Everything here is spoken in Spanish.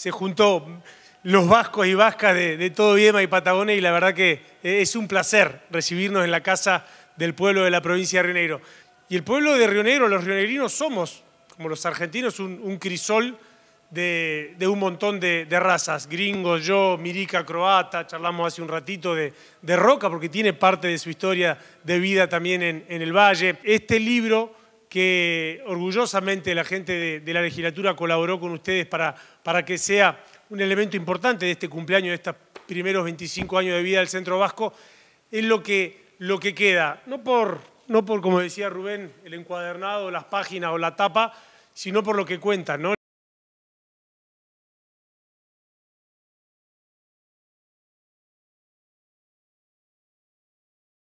se juntó los vascos y vascas de, todo Viema y Patagonia y la verdad que es un placer recibirnos en la casa del pueblo de la provincia de Río Negro. Y el pueblo de Río Negro, los rionegrinos somos, como los argentinos, un, crisol de, un montón de, razas, gringos, yo, mirica, croata, charlamos hace un ratito de, Roca, porque tiene parte de su historia de vida también en, el Valle. Este libro que orgullosamente la gente de, la legislatura colaboró con ustedes para, para que sea un elemento importante de este cumpleaños, de estos primeros 25 años de vida del Centro Vasco, es lo que, lo que queda, no por no por, como decía Rubén, el encuadernado, las páginas o la tapa, sino por lo que cuentan, ¿no?